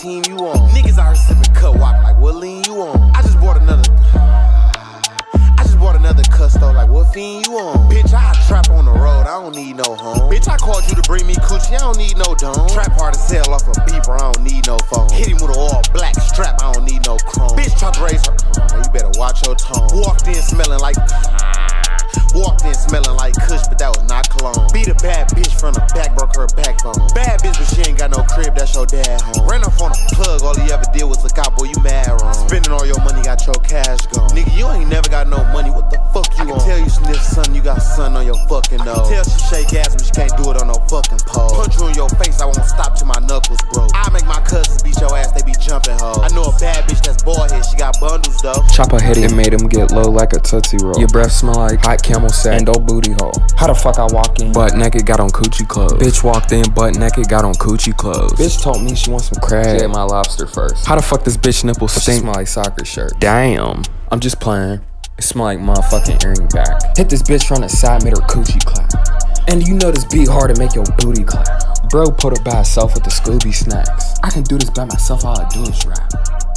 team you on. Niggas out sipping cut walk like what lean you on. I just bought another. I just bought another custo like what fiend you on. Bitch, I trap on the road, I don't need no home. Bitch, I called you to bring me coochie, I don't need no dome. Trap hard to sell off a beeper, I don't need no phone. Hit him with a all black strap, I don't need no chrome. Bitch, try to raise her, you better watch your tone. Walked in smelling like. Her backbone. Bad bitch, but she ain't got no crib, that's your dad home. Ran off on a plug, all he ever did was look out, boy, you mad wrong. Spending all your money, got your cash gone. Nigga, you ain't never got no money, what the fuck you I can on? tell you sniff sun, you got sun on your fucking nose. I can tell she shake ass, but she can't do it on no fucking pole. Punch you in your face, I won't stop till my knuckles broke. Hoes. I know a bad bitch that's bald head, she got bundles though. Chopper hit it and made him get low like a Tootsie Roll. Your breath smell like hot camel sack and old booty hole. How the fuck I walk in? Butt naked, got on coochie clothes. Bitch walked in, butt naked, got on coochie clothes. Bitch told me she wants some crab. She ate my lobster first. How the fuck this bitch nipples stink? She Smell like soccer shirt. Damn. I'm just playing. It smell like motherfucking earring back. Hit this bitch from the side, made her coochie clap. And you know this beat hard to make your booty clap. Bro put her by herself with the Scooby snacks. I can do this by myself, all I do is rap.